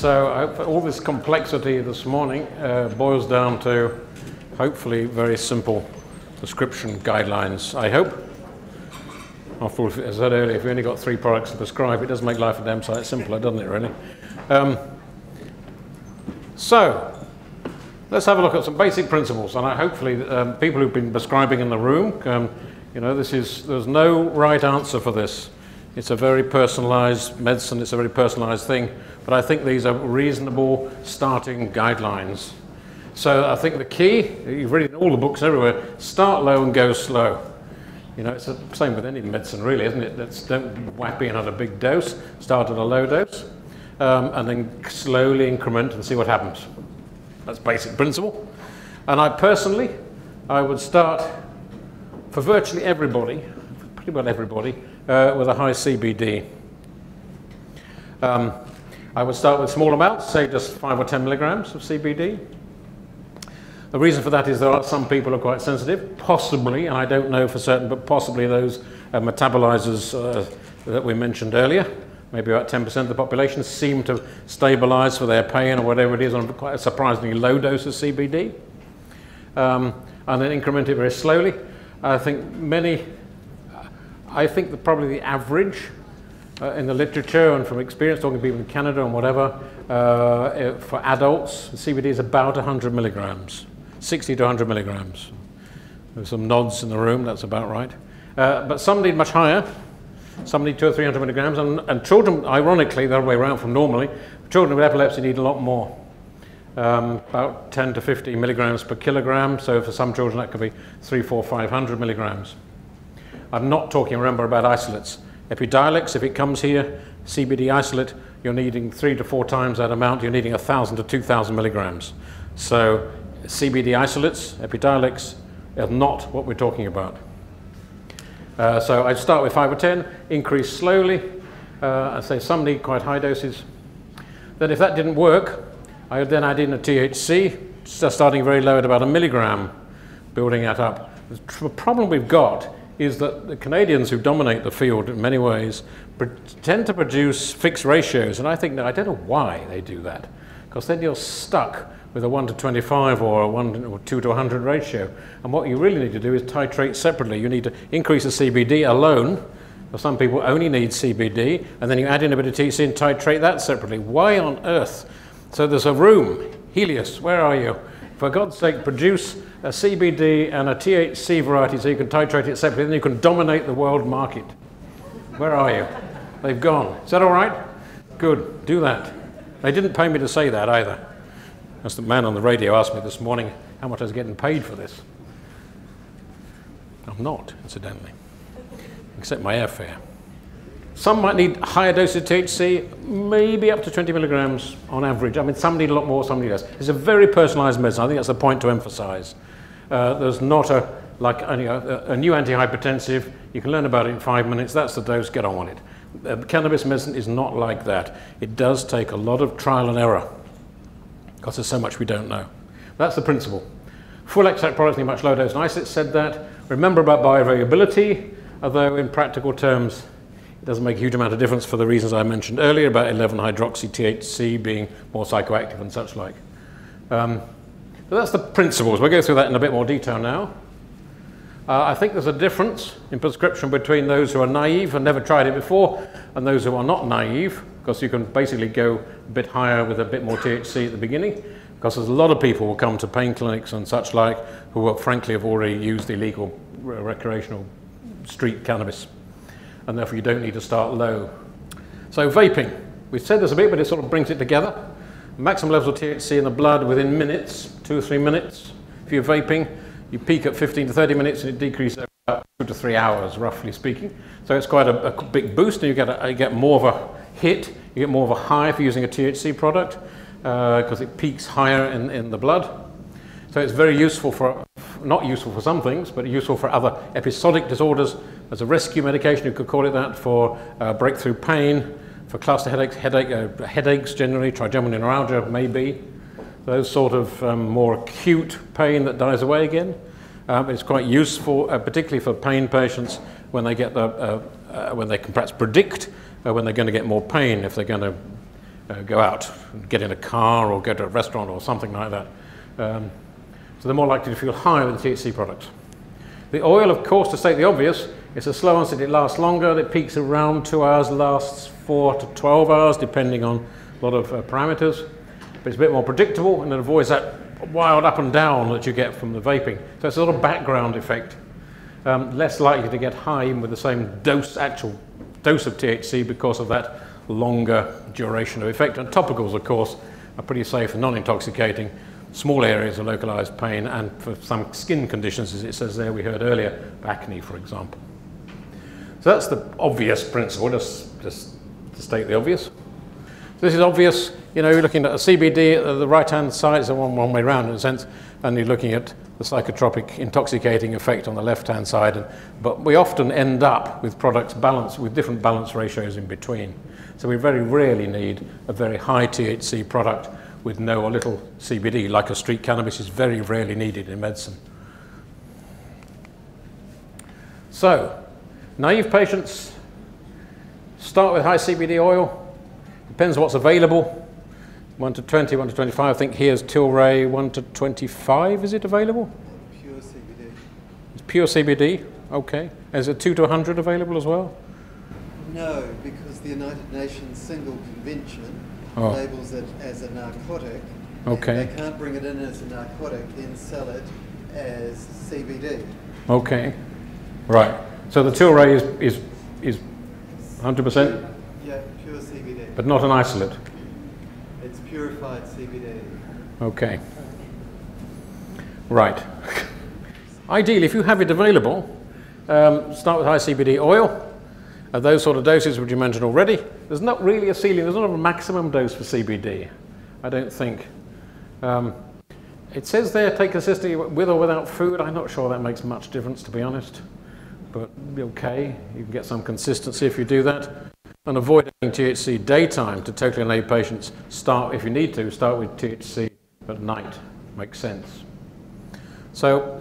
So all this complexity this morning uh, boils down to hopefully very simple prescription guidelines, I hope. After all, as I said earlier, if you only got three products to prescribe, it does make life a damn sight simpler, doesn't it, really? Um, so, let's have a look at some basic principles, and I, hopefully um, people who've been prescribing in the room, um, you know, this is, there's no right answer for this. It's a very personalized medicine, it's a very personalized thing, but I think these are reasonable starting guidelines. So I think the key, you've read in all the books everywhere, start low and go slow. You know, it's the same with any medicine, really, isn't it? Let's don't whap in at a big dose, start at a low dose, um, and then slowly increment and see what happens. That's basic principle. And I personally, I would start for virtually everybody, pretty well everybody, uh, with a high CBD. Um, I would start with small amounts, say just 5 or 10 milligrams of CBD. The reason for that is there are some people who are quite sensitive, possibly, and I don't know for certain, but possibly those uh, metabolizers uh, that we mentioned earlier, maybe about 10% of the population, seem to stabilize for their pain or whatever it is on quite a surprisingly low dose of CBD. Um, and then increment it very slowly. I think many, I think that probably the average uh, in the literature and from experience talking to people in Canada and whatever, uh, for adults, CBD is about 100 milligrams. 60 to 100 milligrams. There's some nods in the room, that's about right. Uh, but some need much higher. Some need two or 300 milligrams. And, and children, ironically, the other way around from normally, children with epilepsy need a lot more. Um, about 10 to 50 milligrams per kilogram. So for some children, that could be 3, 4, 500 milligrams. I'm not talking, remember, about isolates. Epidiolex, if it comes here, CBD isolate, you're needing three to four times that amount. You're needing 1,000 to 2,000 milligrams. So CBD isolates, Epidiolex, are not what we're talking about. Uh, so I'd start with 5 or 10, increase slowly. Uh, I say some need quite high doses. Then if that didn't work, I would then add in a THC, starting very low at about a milligram, building that up. The problem we've got is that the Canadians who dominate the field in many ways tend to produce fixed ratios, and I think I don't know why they do that, because then you're stuck with a 1 to 25 or a 1 or 2 to 100 ratio. And what you really need to do is titrate separately. You need to increase the CBD alone. Some people only need CBD, and then you add in a bit of THC and titrate that separately. Why on earth? So there's a room. Helius, where are you? For God's sake, produce a CBD and a THC variety so you can titrate it separately, then you can dominate the world market. Where are you? They've gone. Is that all right? Good, do that. They didn't pay me to say that either. As the man on the radio asked me this morning how much I was getting paid for this. I'm not, incidentally, except my airfare. Some might need higher doses of THC, maybe up to 20 milligrams on average. I mean, some need a lot more, some need less. It's a very personalized medicine. I think that's the point to emphasize. Uh, there's not a, like a, a new antihypertensive, you can learn about it in five minutes, that's the dose, get on with it. Uh, cannabis medicine is not like that. It does take a lot of trial and error because there's so much we don't know. That's the principle. Full extract products need much lower dose. And said that. Remember about bioavailability, although in practical terms, it doesn't make a huge amount of difference for the reasons I mentioned earlier about 11-hydroxy-THC being more psychoactive and such like. Um, so that's the principles. We'll go through that in a bit more detail now. Uh, I think there's a difference in prescription between those who are naive and never tried it before and those who are not naive because you can basically go a bit higher with a bit more THC at the beginning because there's a lot of people who come to pain clinics and such like who are, frankly have already used illegal recreational street cannabis and therefore you don't need to start low. So vaping, we've said this a bit but it sort of brings it together. Maximum levels of THC in the blood within minutes, two or three minutes. If you're vaping, you peak at 15 to 30 minutes and it decreases about two to three hours, roughly speaking. So it's quite a, a big boost and you get, a, you get more of a hit, you get more of a high for using a THC product because uh, it peaks higher in, in the blood. So it's very useful for, not useful for some things, but useful for other episodic disorders as a rescue medication, you could call it that, for uh, breakthrough pain, for cluster headaches, headache, uh, headaches generally, trigeminal neuralgia maybe, those sort of um, more acute pain that dies away again. Um, it's quite useful, uh, particularly for pain patients when they get the, uh, uh, when they can perhaps predict uh, when they're going to get more pain if they're going to go out, and get in a car or go to a restaurant or something like that. Um, so they're more likely to feel high with the THC product. The oil, of course, to state the obvious, it's a slow onset, it lasts longer, it peaks around two hours, lasts four to 12 hours, depending on a lot of uh, parameters. But it's a bit more predictable and it avoids that wild up and down that you get from the vaping. So it's a sort of background effect. Um, less likely to get high even with the same dose, actual dose of THC because of that longer duration of effect. And topicals, of course, are pretty safe and non-intoxicating. Small areas of localized pain and for some skin conditions, as it says there, we heard earlier, acne, for example. So that's the obvious principle, just, just to state the obvious. So this is obvious, you know, you're looking at a CBD at the right-hand side, it's one, one way around in a sense, and you're looking at the psychotropic intoxicating effect on the left-hand side. And, but we often end up with products balanced with different balance ratios in between. So we very rarely need a very high THC product with no or little CBD, like a street cannabis is very rarely needed in medicine. So, naive patients start with high CBD oil. Depends what's available. 1 to 20, 1 to 25. I think here's Tilray 1 to 25. Is it available? Pure CBD. It's pure CBD. Okay. Is it 2 to 100 available as well? No, because the United Nations Single Convention Oh. labels it as a narcotic. Okay. They can't bring it in as a narcotic, then sell it as CBD. Okay. Right. So the Tilray is, is, is 100%, Yeah, pure CBD. but not an isolate. It's purified CBD. Okay. Right. Ideally, if you have it available, um, start with high CBD oil. At those sort of doses which you mentioned already, there's not really a ceiling, there's not a maximum dose for CBD, I don't think. Um, it says there take consistently with or without food. I'm not sure that makes much difference, to be honest. But okay, you can get some consistency if you do that. And avoid THC daytime to totally naive patients. Start, if you need to, start with THC at night. Makes sense. So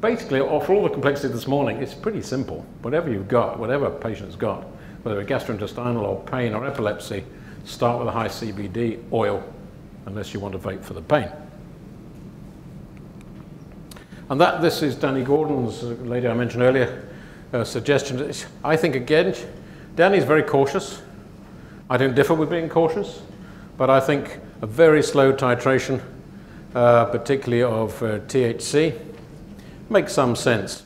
basically, for all the complexity this morning, it's pretty simple. Whatever you've got, whatever patient's got, whether it's gastrointestinal or pain or epilepsy, start with a high CBD oil, unless you want to vape for the pain. And that, this is Dani Gordon's, uh, lady I mentioned earlier, uh, suggestion. I think, again, Dani's very cautious. I don't differ with being cautious, but I think a very slow titration, uh, particularly of uh, THC, makes some sense.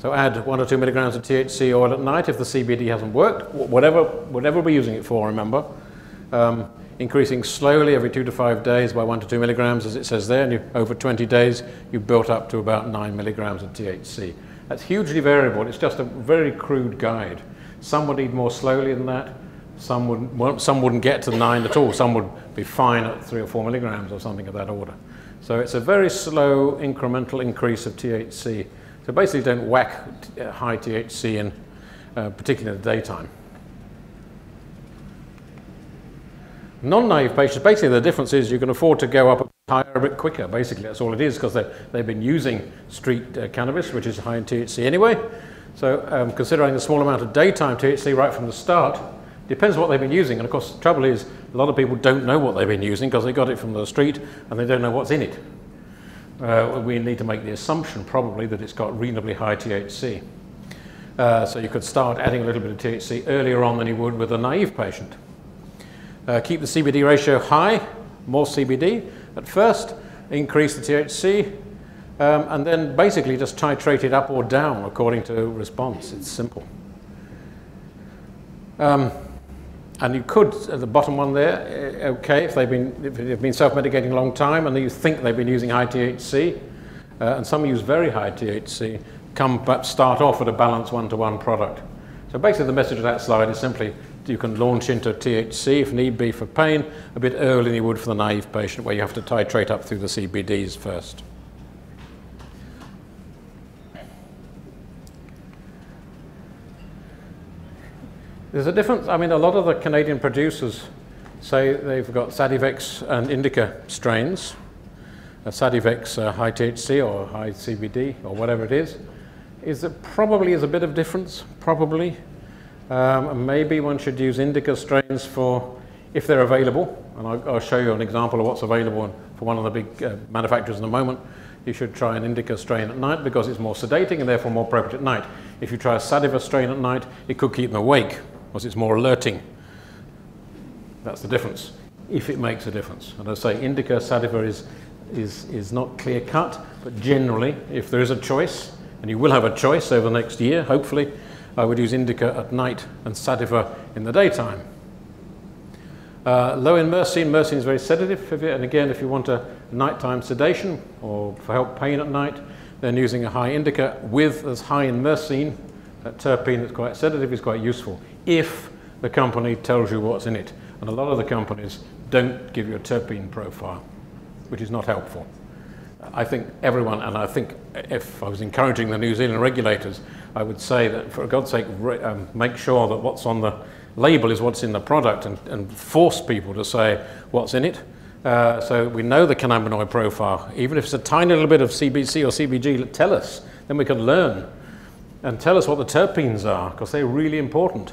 So add one or two milligrams of THC oil at night if the CBD hasn't worked, whatever, whatever we're using it for, remember. Um, increasing slowly every two to five days by one to two milligrams, as it says there, and you, over 20 days, you've built up to about nine milligrams of THC. That's hugely variable. It's just a very crude guide. Some would need more slowly than that. Some, would, won't- some wouldn't get to nine at all. Some would be fine at three or four milligrams or something of that order. So it's a very slow incremental increase of THC. So basically don't whack uh, high THC in, uh, particularly in the daytime. Non-naive patients, basically the difference is you can afford to go up higher a bit quicker. Basically, that's all it is because they've been using street uh, cannabis, which is high in THC anyway. So um, considering the small amount of daytime THC right from the start, depends what they've been using. And of course, the trouble is a lot of people don't know what they've been using because they got it from the street and they don't know what's in it. Uh, we need to make the assumption probably that it's got reasonably high THC. Uh, so you could start adding a little bit of THC earlier on than you would with a naive patient. Uh, keep the CBD ratio high, more CBD at first, increase the THC, um, and then basically just titrate it up or down according to response. It's simple. Um, and you could, at the bottom one there, uh, okay, if they've been, if they've been self-medicating a long time and you think they've been using high THC, uh, and some use very high THC, come start off with a balanced one-to-one product. So basically the message of that slide is simply you can launch into THC if need be for pain a bit earlier than you would for the naive patient where you have to titrate up through the CBDs first. There's a difference. I mean, a lot of the Canadian producers say they've got sativas and Indica strains. A sativas uh, high THC or high CBD or whatever it is. Is there probably is a bit of difference, probably. Um, maybe one should use indica strains for if they're available, and I'll, I'll, show you an example of what's available for one of the big uh, manufacturers in a moment, you should try an indica strain at night because it's more sedating and therefore more appropriate at night. If you try a sativa strain at night, it could keep them awake because it's more alerting. That's the difference, if it makes a difference. And I say indica sativa is, is, is not clear cut, but generally, if there is a choice, and you will have a choice over the next year, hopefully, I would use indica at night and sativa in the daytime. Uh, low in myrcene, myrcene is very sedative, and again, if you want a nighttime sedation or for help pain at night, then using a high indica with as high in myrcene, that terpene that's quite sedative is quite useful if the company tells you what's in it. And a lot of the companies don't give you a terpene profile, which is not helpful. I think everyone, and I think if I was encouraging the New Zealand regulators, I would say that for God's sake, um, make sure that what's on the label is what's in the product and, and force people to say what's in it. Uh, so we know the cannabinoid profile. Even if it's a tiny little bit of CBC or CBG, tell us. Then we can learn. And tell us what the terpenes are, because they're really important.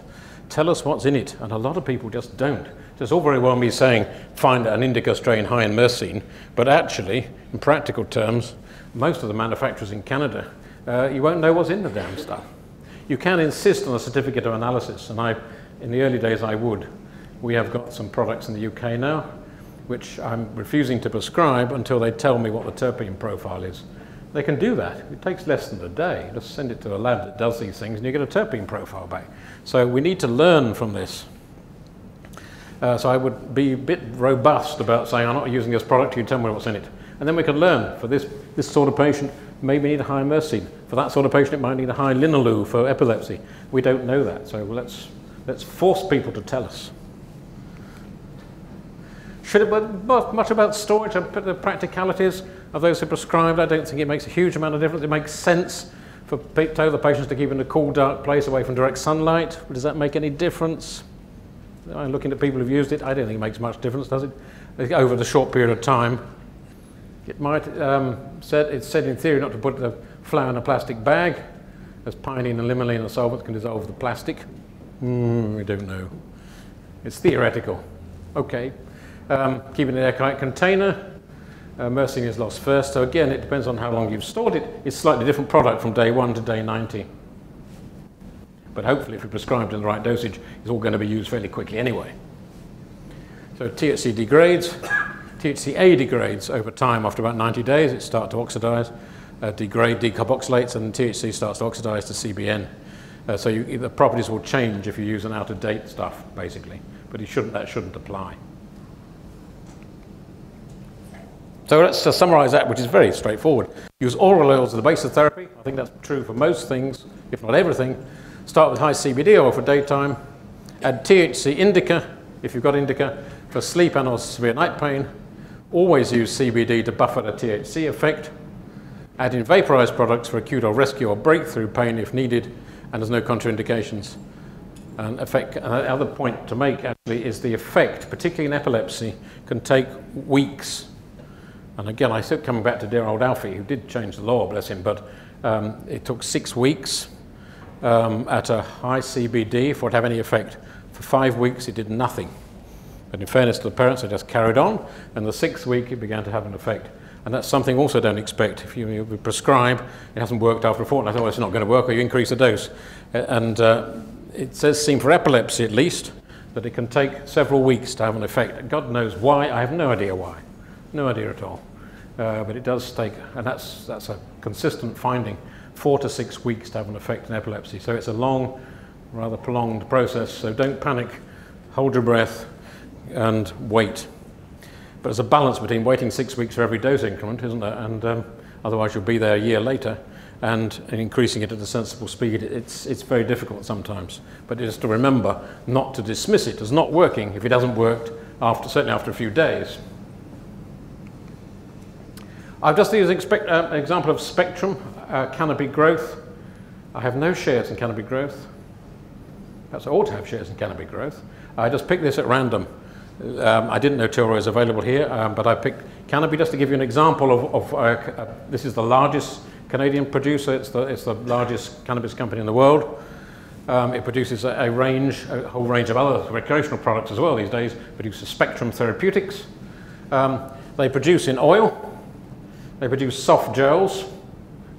Tell us what's in it. And a lot of people just don't. It's all very well me saying, find an indica strain high in myrcene, but actually, in practical terms, most of the manufacturers in Canada, uh, you won't know what's in the damn stuff. You can insist on a certificate of analysis, and I, in the early days I would. We have got some products in the UK now, which I'm refusing to prescribe until they tell me what the terpene profile is. They can do that. It takes less than a day. Just send it to a lab that does these things and you get a terpene profile back. So we need to learn from this. Uh, so I would be a bit robust about saying, I'm not using this product, you tell me what's in it. And then we can learn for this, this sort of patient, maybe need a high myrcene. For that sort of patient, it might need a high linalool for epilepsy. We don't know that, so let's, let's force people to tell us. Should it be much about storage and the practicalities of those who prescribed? I don't think it makes a huge amount of difference. It makes sense for the patients to keep in a cool, dark place away from direct sunlight. Does that make any difference? I'm looking at people who've used it. I don't think it makes much difference, does it? Over the short period of time. It might, um, said, it's said in theory not to put the flower in a plastic bag, as pinene and limonene and solvents can dissolve the plastic. Mm, we don't know. It's theoretical. Okay. Um, keep it in an airtight container. Uh, is lost first. So again, it depends on how long you've stored it. It's slightly different product from day one to day 90. But hopefully, if you prescribed in the right dosage, it's all going to be used fairly quickly anyway. So THC degrades. THCA degrades over time after about 90 days. It starts to oxidize, uh, degrade, decarboxylates, and THC starts to oxidize to CBN. Uh, so you, the properties will change if you use an out-of-date stuff, basically. But shouldn't, that shouldn't apply. So let's just summarize that, which is very straightforward. Use oral oils as the base of therapy. I think that's true for most things, if not everything. Start with high CBD oil for daytime. Add THC indica, if you've got indica, for sleep and or severe night pain. Always use CBD to buffer the THC effect. Add in vaporized products for acute or rescue or breakthrough pain if needed, and there's no contraindications. And effect, another point to make actually is the effect, particularly in epilepsy, can take weeks and again, I keep coming back to dear old Alfie, who did change the law, bless him, but um, it took six weeks um, at a high CBD for it to have any effect. For five weeks, it did nothing. But in fairness to the parents, they just carried on, and the sixth week, it began to have an effect. And that's something also don't expect. If you, you prescribe, it hasn't worked after a fortnight, oh, it's not going to work, or you increase the dose. And uh, it says, seem for epilepsy at least, that it can take several weeks to have an effect. God knows why, I have no idea why. No idea at all. Uh, but it does take, and that's, that's a consistent finding, four to six weeks to have an effect in epilepsy. So it's a long, rather prolonged process. So don't panic, hold your breath, and wait. But there's a balance between waiting six weeks for every dose increment, isn't there? And um, otherwise you'll be there a year later. And, increasing it at a sensible speed, it's, it's very difficult sometimes. But just to remember not to dismiss it as not working if it hasn't worked after, certainly after a few days. I've just used an uh, example of Spectrum uh, Canopy Growth. I have no shares in Canopy Growth. Perhaps I ought to have shares in Canopy Growth. I just picked this at random. Um, I didn't know Tilray is available here, um, but I picked Canopy just to give you an example of, of uh, uh, this is the largest Canadian producer. It's the, it's the largest cannabis company in the world. Um, it produces a, a, range, a whole range of other recreational products as well these days. It produces Spectrum Therapeutics. Um, they produce in oil. They produce soft gels,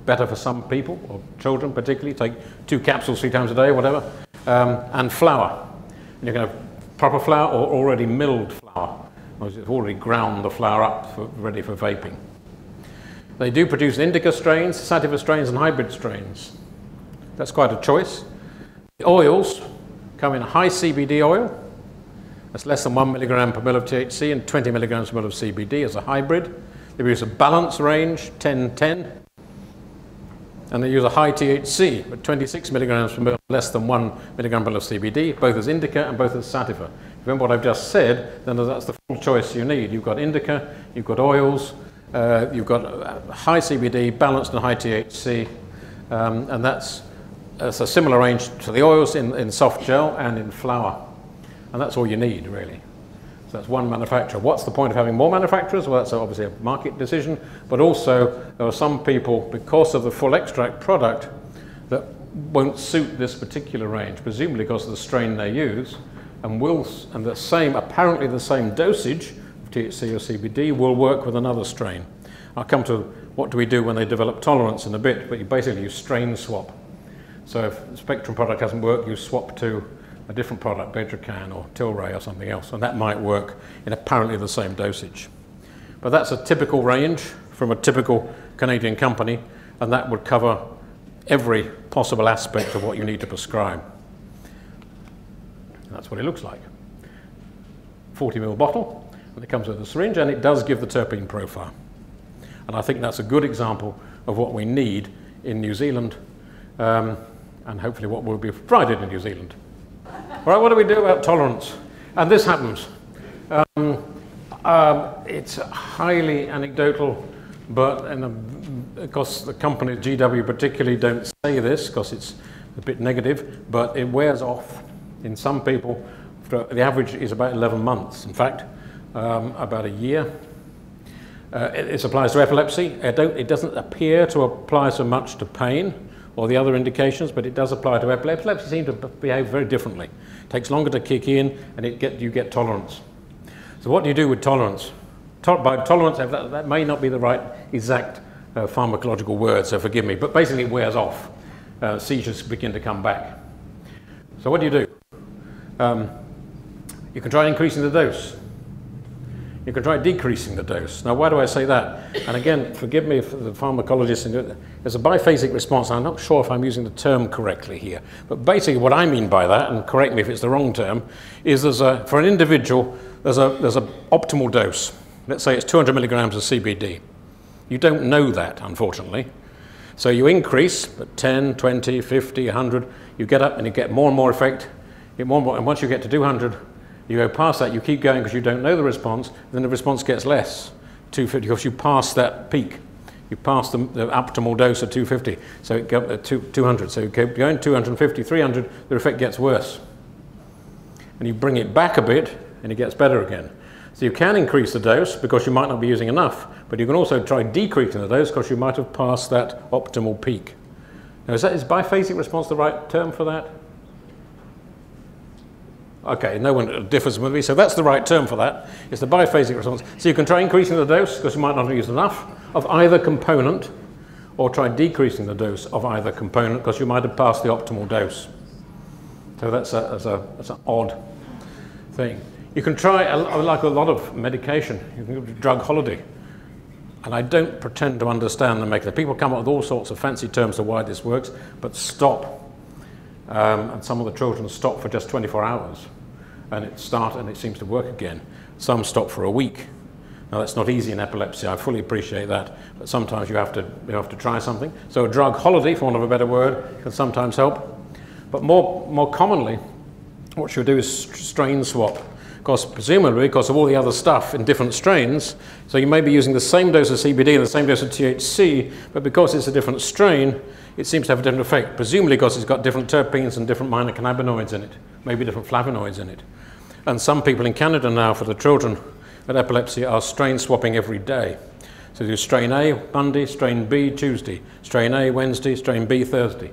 better for some people, or children particularly. Take two capsules three times a day, whatever. Um, and flower. And you can have proper flower or already milled flower. It's already ground the flower up for, ready for vaping. They do produce indica strains, sativa strains, and hybrid strains. That's quite a choice. The oils come in high CBD oil. That's less than 1 milligram per mil of THC and 20 milligrams per mil of CBD as a hybrid. They produce a balance range, 10-10. And they use a high THC, but 26 milligrams per mil, less than 1 milligram per mil of CBD, both as indica and both as sativa. Remember what I've just said, then that's the full choice you need. You've got indica, you've got oils, uh, you've got uh, high CBD, balanced and high THC, um, and that's, that's a similar range to the oils in, in soft gel and in flower. And that's all you need, really. So that's one manufacturer. What's the point of having more manufacturers? Well, that's obviously a market decision, but also there are some people, because of the full extract product, that won't suit this particular range, presumably because of the strain they use, and will, and the same, apparently the same dosage of THC or CBD will work with another strain. I'll come to what do we do when they develop tolerance in a bit, but you basically you strain swap. So if Spectrum product hasn't worked, you swap to a different product, Bedrocan or Tilray or something else, and that might work in apparently the same dosage. But that's a typical range from a typical Canadian company, and that would cover every possible aspect of what you need to prescribe. That's what it looks like. 40 ml bottle, and it comes with a syringe and it does give the terpene profile. And I think that's a good example of what we need in New Zealand um, and hopefully what will be provided in New Zealand. All right, what do we do about tolerance? And this happens. Um, um, it's highly anecdotal, but of course the companies, GW particularly, don't say this because it's a bit negative, but it wears off in some people. The average is about 11 months. In fact, um, about a year. Uh, it, it, applies to epilepsy. It, it, doesn't appear to apply so much to pain or the other indications, but it does apply to epilepsy. Epilepsy seems to behave very differently. Takes longer to kick in, and it get, you get tolerance. So what do you do with tolerance? To by tolerance, that, that, may not be the right exact uh, pharmacological word, so forgive me, but basically it wears off. Uh, seizures begin to come back. So what do you do? Um, you can try increasing the dose. You can try decreasing the dose. Now, why do I say that? And again, forgive me for the pharmacologist, there's a biphasic response. I'm not sure if I'm using the term correctly here, but basically what I mean by that, and correct me if it's the wrong term, is there's a, for an individual, there's a there's an optimal dose. Let's say it's 200 milligrams of CBD. You don't know that, unfortunately. So you increase, but 10, 20, 50, 100, you get up and you get more and more effect, more and more, and once you get to 200, you go past that, you keep going because you don't know the response, then the response gets less, 250, because you pass that peak. You pass the, the optimal dose of 250, so it goes uh, 200. So you keep going 250, 300, the effect gets worse. And you bring it back a bit, and it gets better again. So you can increase the dose because you might not be using enough, but you can also try decreasing the dose because you might have passed that optimal peak. Now, is, that, is biphasic response the right term for that? Okay, no one differs with me, so that's the right term for that. It's the biphasic response. So you can try increasing the dose, because you might not have used enough, of either component, or try decreasing the dose of either component, because you might have passed the optimal dose. So that's, a, that's, a, that's an odd thing. You can try, like a lot of medication, you can do drug holiday. And I don't pretend to understand the mechanism. People come up with all sorts of fancy terms of why this works, but stop. Um, and some of the children stop for just 24 hours and it starts and it seems to work again. Some stop for a week. Now that's not easy in epilepsy, I fully appreciate that, but sometimes you have to, you have to try something. So a drug holiday, for want of a better word, can sometimes help. But more, more commonly, what you'll do is strain swap. Because presumably, because of all the other stuff in different strains, so you may be using the same dose of CBD and the same dose of THC, but because it's a different strain, it seems to have a different effect, presumably because it's got different terpenes and different minor cannabinoids in it, maybe different flavonoids in it. And some people in Canada now, for the children with epilepsy, are strain swapping every day. So they do strain A Monday, strain B Tuesday, strain A Wednesday, strain B Thursday.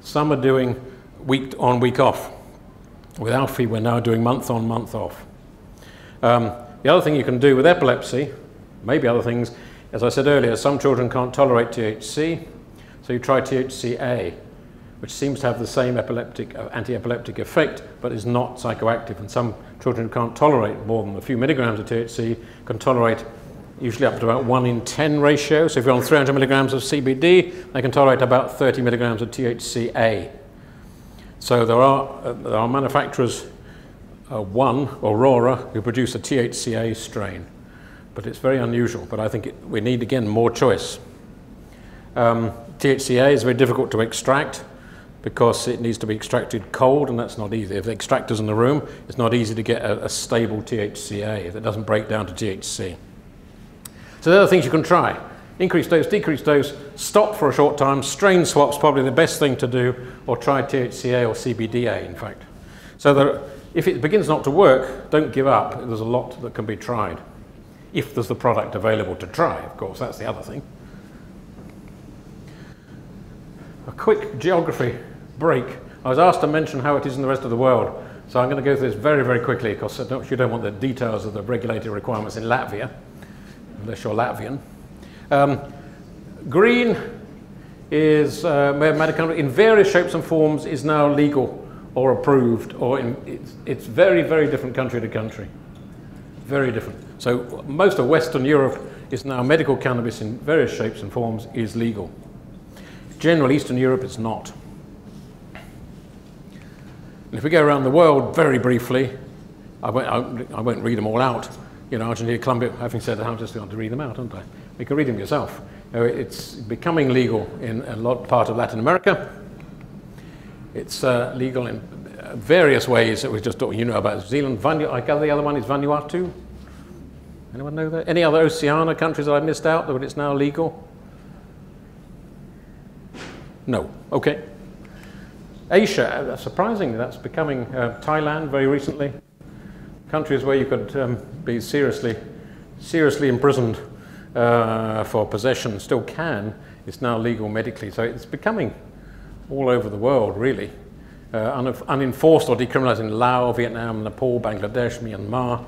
Some are doing week on, week off. With Alfie, we're now doing month on, month off. Um, the other thing you can do with epilepsy, maybe other things, as I said earlier, some children can't tolerate THC, so you try THCA, which seems to have the same epileptic, uh, anti-epileptic effect, but is not psychoactive. And some children who can't tolerate more than a few milligrams of THC can tolerate usually up to about 1 in 10 ratio. So if you're on 300 milligrams of CBD, they can tolerate about 30 milligrams of THCA. So there are, uh, there are manufacturers, uh, one, Aurora, who produce a THCA strain. But it's very unusual, but I think it, we need, again, more choice. Um, THCA is very difficult to extract because it needs to be extracted cold, and that's not easy. If the extractor's in the room, it's not easy to get a, a stable THCA that doesn't break down to THC. So there are things you can try. Increase dose, decrease dose, stop for a short time, strain swap's probably the best thing to do, or try THCA or CBDA, in fact. So that if it begins not to work, don't give up. There's a lot that can be tried. If there's the product available to try, of course, that's the other thing. A quick geography break. I was asked to mention how it is in the rest of the world. So I'm going to go through this very, very quickly because you don't want the details of the regulatory requirements in Latvia unless you're Latvian. Um, green is uh, medical in various shapes and forms is now legal or approved, or in, it's, it's very, very different country to country. Very different. So most of Western Europe is now medical cannabis in various shapes and forms is legal. General Eastern Europe it's not. And if we go around the world very briefly, I won't, I, I won't read them all out, you know, Argentina, Colombia, having said that, I'm just going to read them out, aren't I? You can read them yourself. You know, it's becoming legal in a lot part of Latin America. It's uh, legal in various ways that we just don't, you know about Zealand. Vanu, I gather the other one is Vanuatu. Anyone know that? Any other Oceania countries that I missed out that it's now legal? No. Okay. Asia, uh, surprisingly, that's becoming uh, Thailand very recently countries where you could um, be seriously, seriously imprisoned uh, for possession still can. It's now legal medically. So it's becoming all over the world, really. Uh, unenforced or decriminalized in Laos, Vietnam, Nepal, Bangladesh, Myanmar.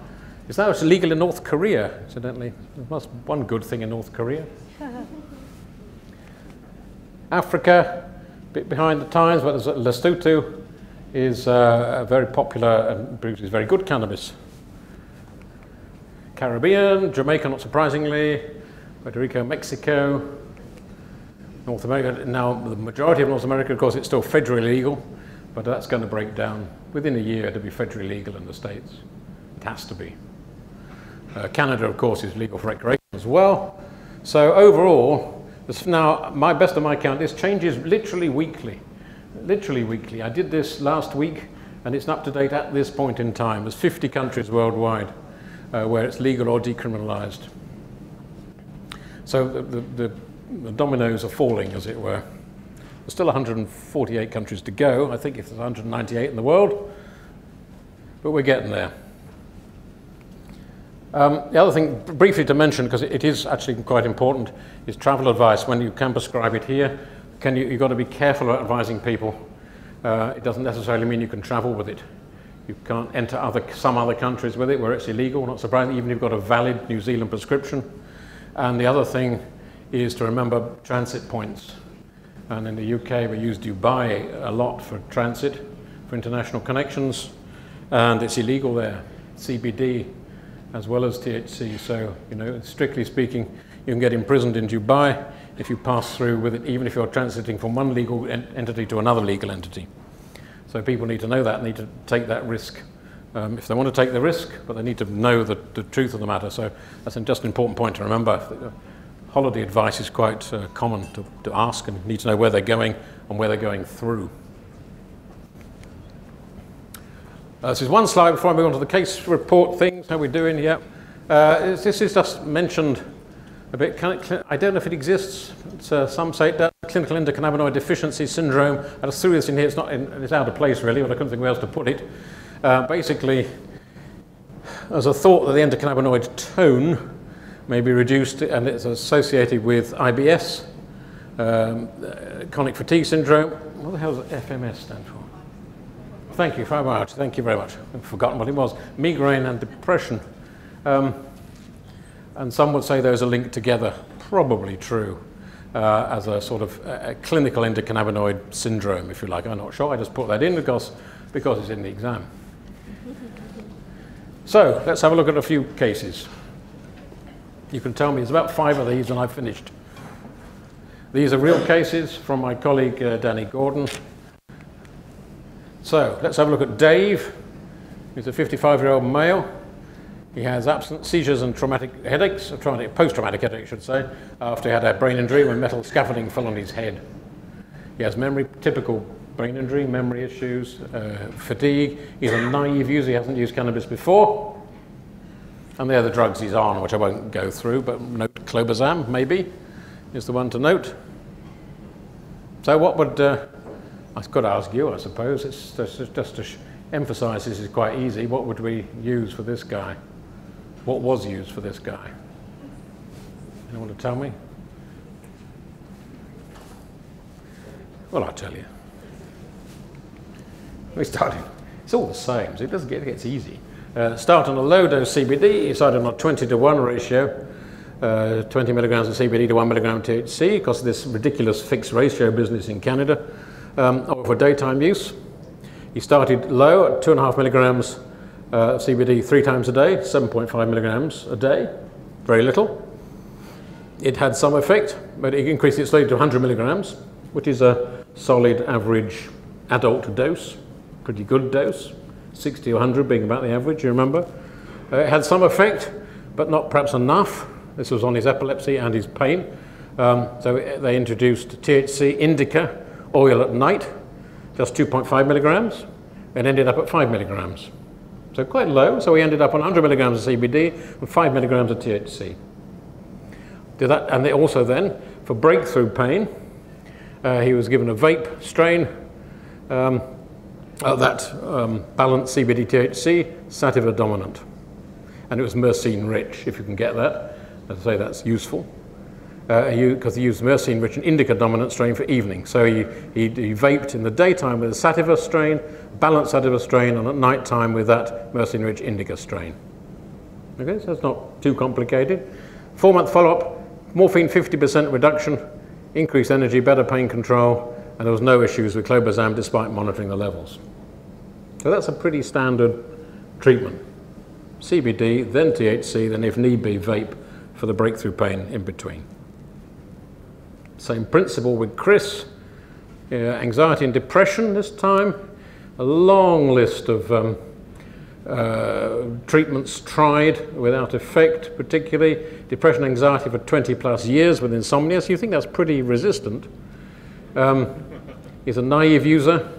It's now it's in North Korea, incidentally. Must one good thing in North Korea. Africa, a bit behind the times, but Lesotho, is uh, very popular and produces very good cannabis. Caribbean, Jamaica, not surprisingly, Puerto Rico, Mexico, North America. Now, the majority of North America, of course, it's still federally legal, but that's going to break down within a year to be federally legal in the States. It has to be. Uh, Canada, of course, is legal for recreation as well. So overall, now, my best of my count, this changes literally weekly literally weekly. I did this last week and it's up to date at this point in time. There's 50 countries worldwide uh, where it's legal or decriminalized. So the, the, the, the, dominoes are falling, as it were. There's still 148 countries to go. I think if there's 198 in the world, but we're getting there. Um, the other thing, briefly to mention, because it is actually quite important, is travel advice. When you can prescribe it here, can you, you've got to be careful about advising people. Uh, it doesn't necessarily mean you can travel with it. You can't enter other, some other countries with it where it's illegal, not surprising, even if you've got a valid New Zealand prescription. And the other thing is to remember transit points. And in the UK, we use Dubai a lot for transit, for international connections, and it's illegal there, CBD as well as THC. So, you know, strictly speaking, you can get imprisoned in Dubai if you pass through with it, even if you're transiting from one legal en entity to another legal entity. So people need to know that, need to take that risk um, if they want to take the risk, but they need to know the, the truth of the matter. So that's just an important point to remember. Uh, holiday advice is quite uh, common to, to ask and need to know where they're going and where they're going through. Uh, this is one slide before I move on to the case report things, how we're doing, yeah. Uh, this is just mentioned a bit. I don't know if it exists. Uh, some say it does. Clinical endocannabinoid deficiency syndrome. I just threw this in here. It's not. In, it's out of place really, but I couldn't think where else to put it. Uh, basically, there's a thought that the endocannabinoid tone may be reduced, and it's associated with IBS, um, uh, chronic fatigue syndrome. What the hell does FMS stand for? Thank you very much. Thank you very much. I've forgotten what it was. Migraine and depression. Um, and some would say those are linked together. Probably true. Uh, as a sort of a, a clinical endocannabinoid syndrome, if you like. I'm not sure. I just put that in because, because it's in the exam. So let's have a look at a few cases. You can tell me there's about five of these and I've finished. These are real cases from my colleague uh, Dani Gordon. So let's have a look at Dave. He's a 55 year old male. He has absent seizures and traumatic headaches, traumatic, post-traumatic headache, I should say, after he had a brain injury when metal scaffolding fell on his head. He has memory, typical brain injury, memory issues, uh, fatigue. He's a naive user, he hasn't used cannabis before. And the other drugs he's on, which I won't go through, but note clobazam, maybe, is the one to note. So what would, uh, I could ask you, I suppose, it's just, just to emphasize this is quite easy, what would we use for this guy? What was used for this guy? Anyone to tell me? Well, I'll tell you. We started, it's all the same, so it doesn't get, it gets easy. Uh, start on a low dose CBD, you started on a 20 to 1 ratio, uh, 20 milligrams of CBD to 1 milligram THC, because of this ridiculous fixed ratio business in Canada, um, or for daytime use. He started low at 2.5 milligrams uh, CBD three times a day, 7.5 milligrams a day, very little. It had some effect, but it increased it slowly to 100 milligrams, which is a solid average adult dose, pretty good dose, 60 or 100 being about the average, you remember. Uh, it had some effect, but not perhaps enough. This was on his epilepsy and his pain. Um, so they introduced THC indica oil at night, just 2.5 milligrams, and ended up at 5 milligrams. So quite low. So we ended up on 100 milligrams of CBD and 5 milligrams of THC. Did that, and they also then, for breakthrough pain, uh, he was given a vape strain um, uh, that um, balanced CBD THC, sativa dominant. And it was myrcene rich, if you can get that. As I say, that's useful. Because uh, he used myrcene rich and indica dominant strain for evening. So he, he, he vaped in the daytime with a sativa strain, balanced sativa strain, and at night time with that myrcene rich indica strain. Okay, so it's not too complicated. Four month follow up, morphine 50% reduction, increased energy, better pain control, and there was no issues with clobazam despite monitoring the levels. So that's a pretty standard treatment. CBD, then THC, then if need be, vape for the breakthrough pain in between. Same principle with Chris. Uh, anxiety and depression this time. A long list of um, uh, treatments tried without effect, particularly depression, anxiety for 20 plus years with insomnia. So you think that's pretty resistant. Um, he's a naive user.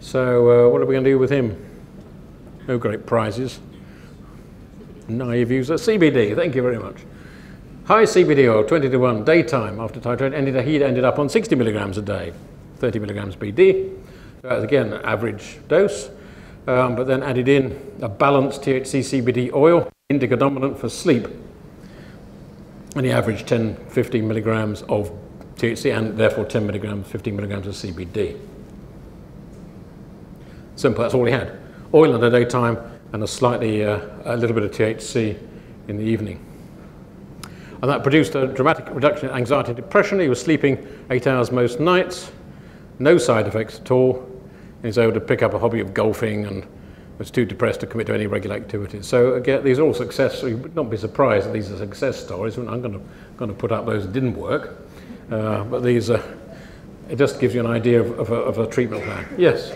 So uh, what are we going to do with him? No great prizes. Naive user. CBD, thank you very much. High CBD oil, 20 to 1, daytime after titrate, ended, he ended up on 60 milligrams a day, 30 milligrams BD. So that's again average dose, um, but then added in a balanced THC CBD oil, indica dominant for sleep. And he averaged 10, 15 milligrams of THC and therefore 10 milligrams, 15 milligrams of CBD. Simple, that's all he had. Oil in the daytime and a slightly, uh, a little bit of THC in the evening. And that produced a dramatic reduction in anxiety and depression. He was sleeping eight hours most nights, no side effects at all. He was able to pick up a hobby of golfing and was too depressed to commit to any regular activities. So again, these are all success. So you would not be surprised that these are success stories. I'm going to, going to put up those that didn't work. Uh, but these are, it just gives you an idea of, of, a, of a treatment plan. Yes?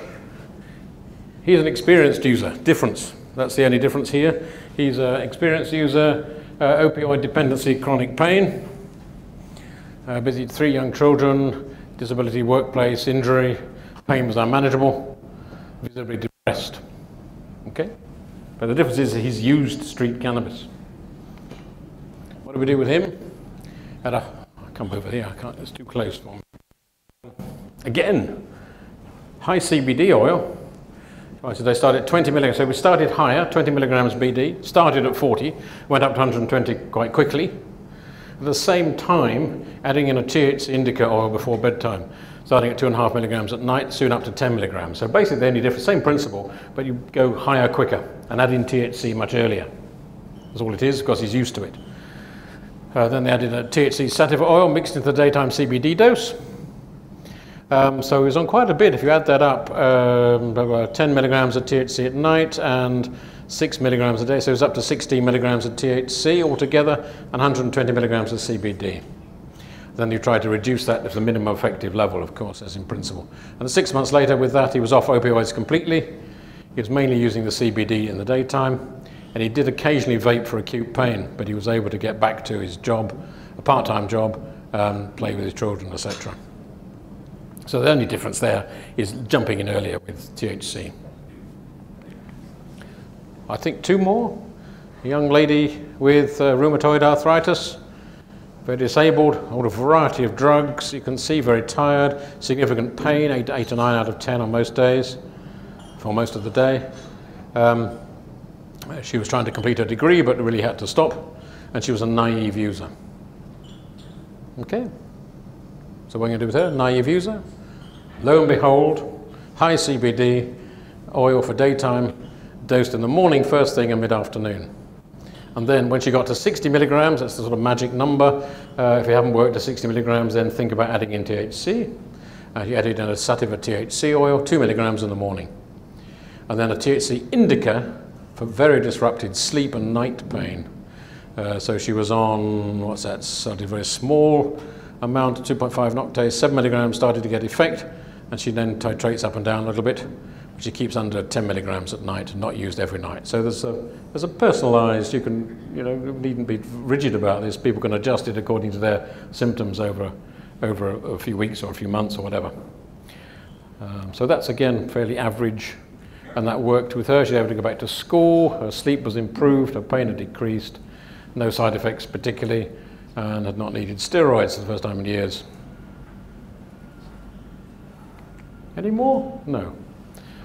He's an experienced user. Difference. That's the only difference here. He's an experienced user opioid dependency, chronic pain, uh, visited three young children, disability workplace, injury, pain was unmanageable, visibly depressed. Okay? But the difference is he's used street cannabis. What do we do with him? At a, come over here, I can't, it's too close for me. Again, high CBD oil, Right, so they started at 20 milligrams. So we started higher, 20 milligrams BD, started at 40, went up to 120 quite quickly. At the same time, adding in a THC indica oil before bedtime, starting at two and a half milligrams at night, soon up to 10 milligrams. So basically, the only difference, same principle, but you go higher quicker and add in THC much earlier. That's all it is, because he's used to it. Uh, then they added a THC sativa oil mixed into the daytime CBD dose. Um, so he was on quite a bit. If you add that up, um, 10 milligrams of THC at night and 6 milligrams a day. So it was up to 16 milligrams of THC altogether and 120 milligrams of CBD. Then you try to reduce that to the minimum effective level, of course, as in principle. And six months later, with that, he was off opioids completely. He was mainly using the CBD in the daytime. And he did occasionally vape for acute pain, but he was able to get back to his job, a part time job, um, play with his children, etc. So the only difference there is jumping in earlier with THC. I think two more. A young lady with uh, rheumatoid arthritis, very disabled, on a variety of drugs. You can see very tired, significant pain, eight, eight nine out of ten on most days, for most of the day. Um, she was trying to complete her degree, but really had to stop, and she was a naive user. Okay, so what are you going to do with her? Naive user. Lo and behold, high CBD oil for daytime, dosed in the morning, first thing, and mid afternoon. And then when she got to 60 milligrams, that's the sort of magic number. Uh, if you haven't worked to 60 milligrams, then think about adding in THC. Uh, you added in a sativa THC oil, 2 milligrams in the morning. And then a THC indica for very disrupted sleep and night pain. Uh, so she was on, what's that, of very small amount, of 2.5 noctase, 7 milligrams started to get effect and she then titrates up and down a little bit. She keeps under 10 milligrams at night, not used every night. So there's a, there's a personalized, you can, you know, needn't be rigid about this. People can adjust it according to their symptoms over, over a, a few weeks or a few months or whatever. Um, so that's again fairly average, and that worked with her. She was able to go back to school, her sleep was improved, her pain had decreased, no side effects particularly, and had not needed steroids for the first time in years. Any more? No.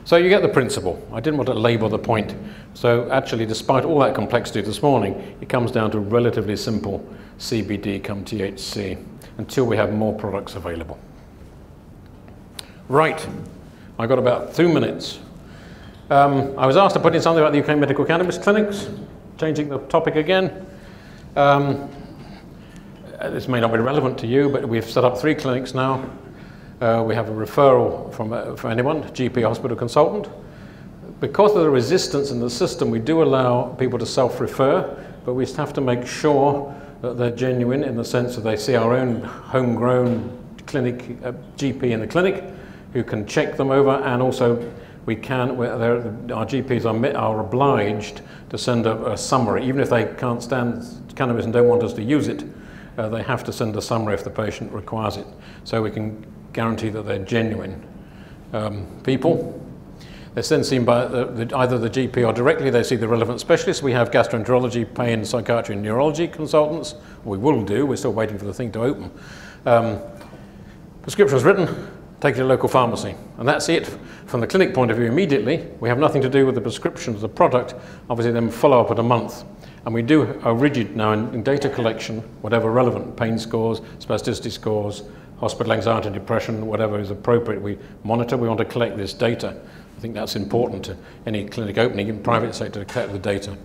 So you get the principle. I didn't want to label the point. So actually, despite all that complexity this morning, it comes down to relatively simple CBD come THC until we have more products available. Right, I got about two minutes. Um, I was asked to put in something about the UK medical cannabis clinics, changing the topic again. Um, this may not be relevant to you, but we've set up three clinics now uh, we have a referral from, uh, from anyone, GP hospital consultant. Because of the resistance in the system, we do allow people to self-refer, but we have to make sure that they're genuine in the sense that they see our own homegrown clinic, uh, GP in the clinic, who can check them over, and also we can, our GPs are, are obliged to send a, a, summary, even if they can't stand cannabis and don't want us to use it, uh, they have to send a summary if the patient requires it. So we can guarantee that they're genuine um, people. They're then seen by the, the, either the GP or directly they see the relevant specialists. We have gastroenterology, pain, psychiatry and neurology consultants. We will do, we're still waiting for the thing to open. Um, prescription is written, take it to local pharmacy. And that's it from the clinic point of view immediately. We have nothing to do with the prescription of the product, obviously then follow up at a month. And we do a rigid now in, in data collection, whatever relevant, pain scores, spasticity scores, hospital anxiety depression, whatever is appropriate, we monitor. We want to collect this data. I think that's important to any clinic opening in private sector to collect the data.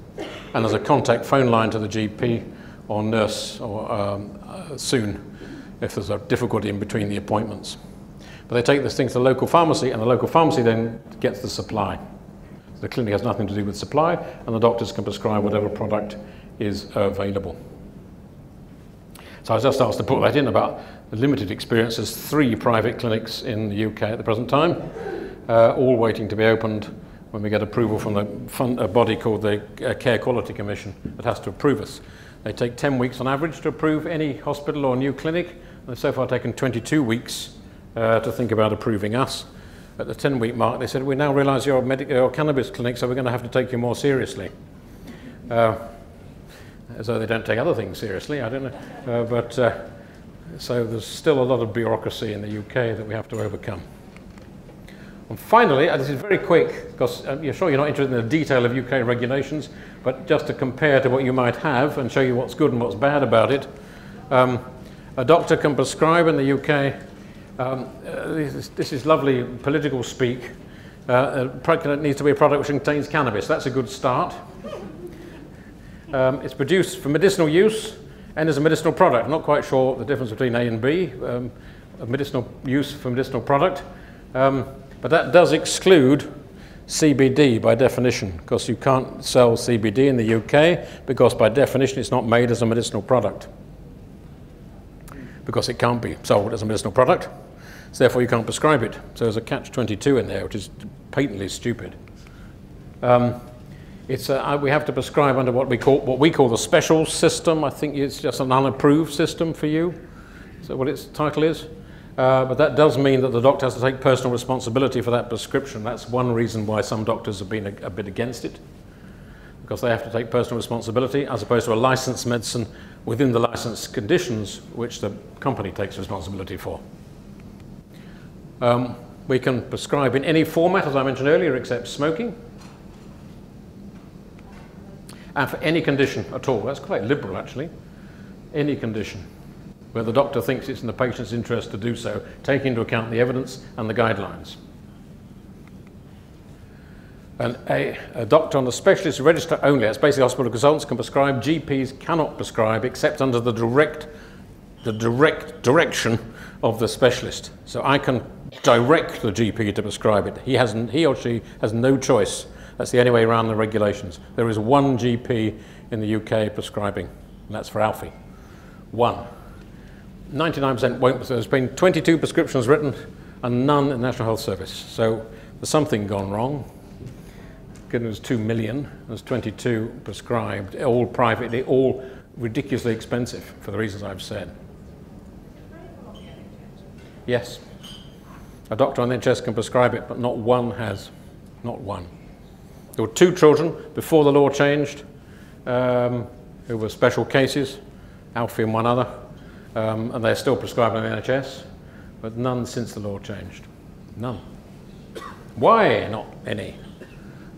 And there's a contact phone line to the GP or nurse or um, uh, soon if there's a difficulty in between the appointments. But they take this thing to the local pharmacy and the local pharmacy then gets the supply. The clinic has nothing to do with supply and the doctors can prescribe whatever product is available. So I was just asked to put that in about the limited experience. Three private clinics in the UK at the present time, uh, all waiting to be opened when we get approval from the fund, a body called the uh, Care Quality Commission that has to approve us. They take 10 weeks on average to approve any hospital or new clinic. They've so far taken 22 weeks uh, to think about approving us. At the 10 week mark, they said, We now realize you're a, medical, cannabis clinic, so we're going to have to take you more seriously. Uh, as though they don't take other things seriously, I don't know. Uh, but uh, so there's still a lot of bureaucracy in the UK that we have to overcome. And finally, uh, this is very quick, because uh, you're sure you're not interested in the detail of UK regulations, but just to compare to what you might have and show you what's good and what's bad about it, Um, a doctor can prescribe in the UK, um, uh, this, this, is lovely political speak, uh, it needs to be a product which contains cannabis. That's a good start. Um, it's produced for medicinal use and is a medicinal product. I'm not quite sure the difference between A and B, um, medicinal use for medicinal product. Um, but that does exclude CBD by definition, because you can't sell CBD in the UK because by definition it's not made as a medicinal product. Because it can't be sold as a medicinal product, so therefore you can't prescribe it. So there's a catch-22 in there, which is patently stupid. Um, it's a, we have to prescribe under what we call what we call the special system. I think it's just an unapproved system for you. Is that what its title is? Uh, but that does mean that the doctor has to take personal responsibility for that prescription. That's one reason why some doctors have been a, a bit against it, because they have to take personal responsibility as opposed to a licensed medicine within the licensed conditions which the company takes responsibility for. Um, we can prescribe in any format, as I mentioned earlier, except smoking. And for any condition at all. That's quite liberal, actually. Any condition where the doctor thinks it's in the patient's interest to do so, taking into account the evidence and the guidelines. And a, a, doctor on the specialist register only, that's basically hospital consultants, can prescribe. GPs cannot prescribe except under the direct, the direct direction of the specialist. So I can direct the GP to prescribe it. He, has, he or she has no choice. That's the only way around the regulations. There is one GP in the UK prescribing, and that's for Alfie. One. 99% won't. There's been 22 prescriptions written and none in National Health Service. So there's something gone wrong. Given was 2 million, there's 22 prescribed, all privately, all ridiculously expensive for the reasons I've said. Yes. A doctor on the NHS can prescribe it, but not one has. Not one. There were two children before the law changed um, who were special cases, Alfie and one other um, and they're still prescribed on the NHS, but none since the law changed. None. Why not any?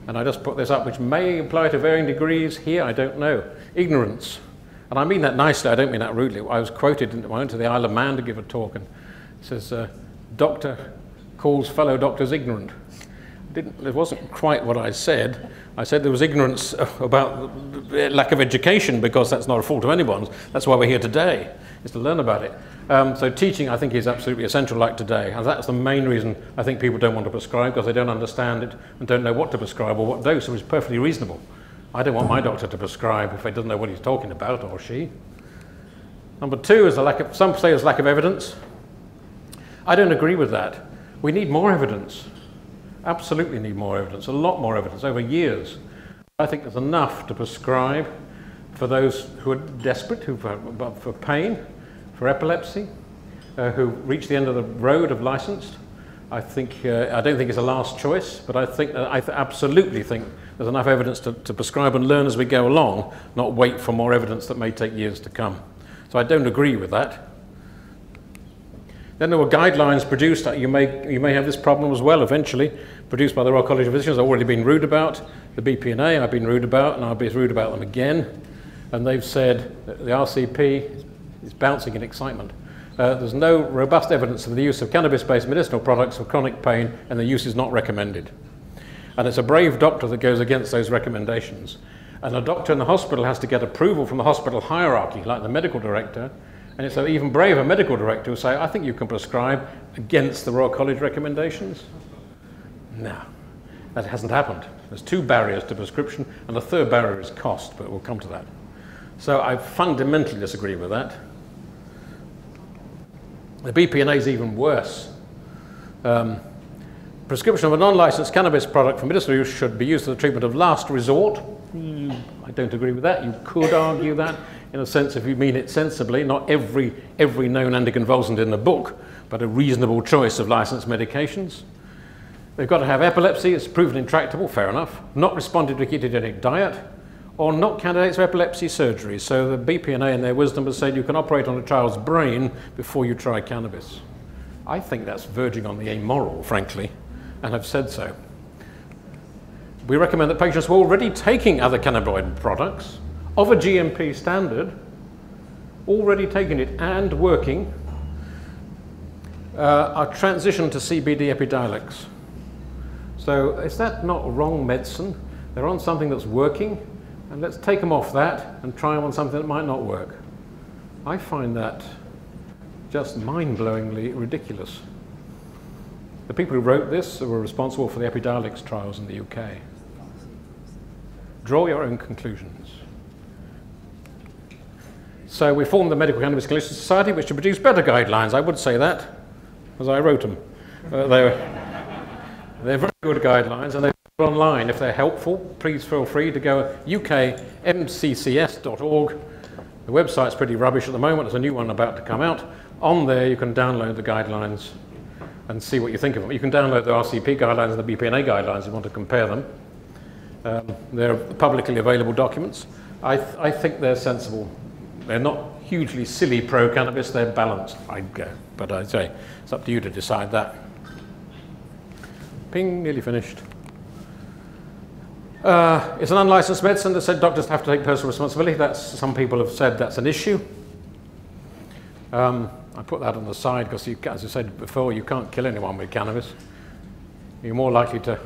And I just put this up, which may apply to varying degrees here, I don't know. Ignorance. And I mean that nicely, I don't mean that rudely. I was quoted, I went to the Isle of Man to give a talk, and says, uh, Doctor calls fellow doctors ignorant. Didn't, it wasn't quite what I said. I said there was ignorance about lack of education because that's not a fault of anyone's. That's why we're here today is to learn about it. Um, so teaching, I think, is absolutely essential like today. And that's the main reason I think people don't want to prescribe because they don't understand it and don't know what to prescribe or what dose, which is perfectly reasonable. I don't want my doctor to prescribe if he doesn't know what he's talking about or she. Number two is the lack of, some say there's lack of evidence. I don't agree with that. We need more evidence. Absolutely need more evidence, a lot more evidence over years. I think there's enough to prescribe for those who are desperate, who for, for pain, for epilepsy, uh, who reach the end of the road of licensed. I think uh, I don't think it's a last choice, but I think I th absolutely think there's enough evidence to, to prescribe and learn as we go along, not wait for more evidence that may take years to come. So I don't agree with that. Then there were guidelines produced. That you may, you may have this problem as well eventually, produced by the Royal College of Physicians. I've already been rude about. The BPNA I've been rude about, and I'll be rude about them again and they've said that the RCP is bouncing in excitement. Uh, there's no robust evidence of the use of cannabis-based medicinal products for chronic pain, and the use is not recommended. And it's a brave doctor that goes against those recommendations. And a doctor in the hospital has to get approval from the hospital hierarchy, like the medical director, and it's an even braver medical director who say, I think you can prescribe against the Royal College recommendations. No, that hasn't happened. There's two barriers to prescription, and the third barrier is cost, but we'll come to that. So I fundamentally disagree with that. The BPNA is even worse. Um, prescription of a non-licensed cannabis product for medicinal use should be used for the treatment of last resort. Mm, I don't agree with that. You could argue that in a sense if you mean it sensibly, not every, every known anticonvulsant in the book, but a reasonable choice of licensed medications. They've got to have epilepsy, it's proven intractable, fair enough. Not responded to a ketogenic diet, or not candidates for epilepsy surgery. So the BPNA in their wisdom has said you can operate on a child's brain before you try cannabis. I think that's verging on the amoral, frankly, and have said so. We recommend that patients who are already taking other cannabinoid products of a GMP standard already taking it and working uh, are transitioned to CBD Epidiolex. So is that not wrong medicine? They're on something that's working, and let's take them off that and try them on something that might not work. I find that just mind-blowingly ridiculous. The people who wrote this were responsible for the Epidiolex trials in the UK. Draw your own conclusions. So we formed the Medical Cannabis Clinician Society, which should produce better guidelines. I would say that, as I wrote them. Uh, they're, they're very good guidelines, and they're online. If they're helpful, please feel free to go ukmccs.org. The website's pretty rubbish at the moment. There's a new one about to come out. On there, you can download the guidelines and see what you think of them. You can download the RCP guidelines and the BPNA guidelines if you want to compare them. Um, they're publicly available documents. I, th I think they're sensible. They're not hugely silly pro-cannabis, they're balanced, I'd go. But I'd say, it's up to you to decide that. Ping, nearly finished. Uh, it's an unlicensed medicine that said doctors have to take personal responsibility. That's, some people have said that's an issue. Um, I put that on the side because, as I said before, you can't kill anyone with cannabis. You're more likely to,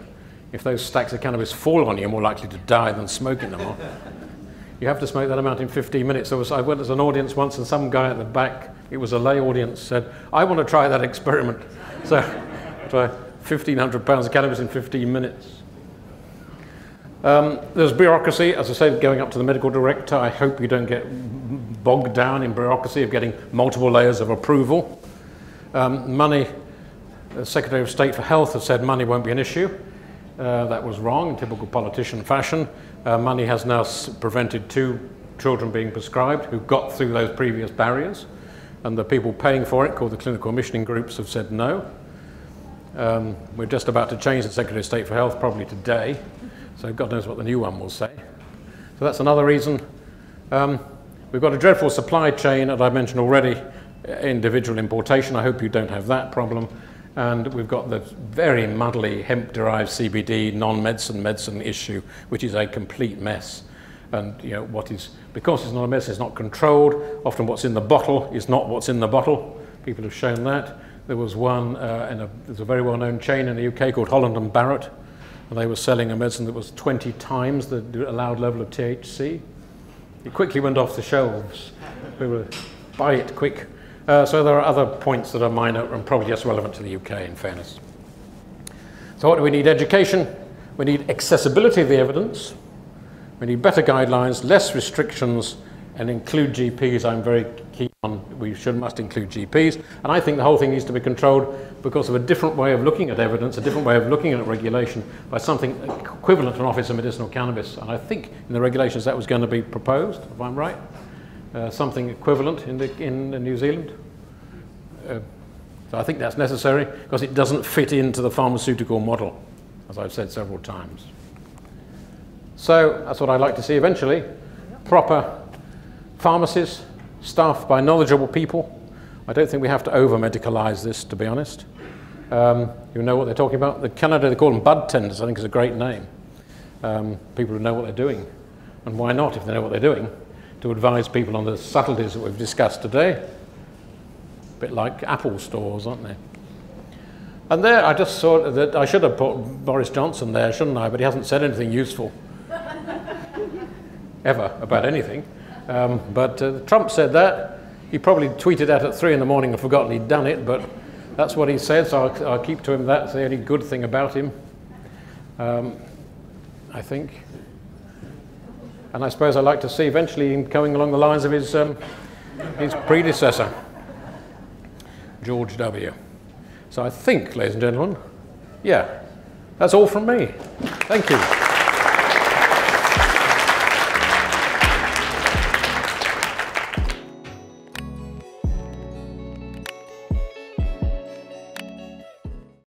if those stacks of cannabis fall on you, you're more likely to die than smoking them. You have to smoke that amount in 15 minutes. Was, I went as an audience once, and some guy at the back, it was a lay audience, said, I want to try that experiment. So, try 1,500 pounds of cannabis in 15 minutes. Um, there's bureaucracy, as I said, going up to the medical director. I hope you don't get bogged down in bureaucracy of getting multiple layers of approval. Um, money, the Secretary of State for Health has said money won't be an issue. Uh, that was wrong in typical politician fashion. Uh, money has now prevented two children being prescribed who got through those previous barriers. And the people paying for it, called the clinical commissioning groups, have said no. Um, we're just about to change the Secretary of State for Health, probably today. So God knows what the new one will say. So that's another reason. Um, we've got a dreadful supply chain, as I mentioned already, individual importation. I hope you don't have that problem. And we've got the very muddly hemp-derived CBD non-medicine medicine issue, which is a complete mess. And you know what is because it's not a mess, it's not controlled. Often what's in the bottle is not what's in the bottle. People have shown that. There was one uh, in a there's a very well-known chain in the UK called Holland and Barrett, and they were selling a medicine that was 20 times the allowed level of THC. It quickly went off the shelves. People would buy it quick. Uh, so there are other points that are minor and probably just relevant to the UK, in fairness. So what do we need? Education. We need accessibility of the evidence. We need better guidelines, less restrictions, and include GPs. I'm very keen on, we should must include GPs. And I think the whole thing needs to be controlled because of a different way of looking at evidence, a different way of looking at regulation by something equivalent to an Office of Medicinal Cannabis. And I think in the regulations that was going to be proposed, if I'm right, uh, something equivalent in, the, in New Zealand. Uh, so I think that's necessary because it doesn't fit into the pharmaceutical model, as I've said several times. So that's what I'd like to see eventually. Proper pharmacies, staffed by knowledgeable people. I don't think we have to over-medicalize this, to be honest. Um, you know what they're talking about? The Canada, they call them bud tenders, I think is a great name. Um, people who know what they're doing. And why not, if they know what they're doing, to advise people on the subtleties that we've discussed today. A bit like Apple stores, aren't they? And there, I just saw that I should have put Boris Johnson there, shouldn't I? But he hasn't said anything useful. Ever about anything. Um, but uh, Trump said that. He probably tweeted that at three in the morning and forgotten he'd done it, but that's what he said, so I'll, I'll keep to him. That's the only good thing about him, um, I think. And I suppose I'd like to see eventually him coming along the lines of his, um, his predecessor, George W. So I think, ladies and gentlemen, yeah, that's all from me. Thank you.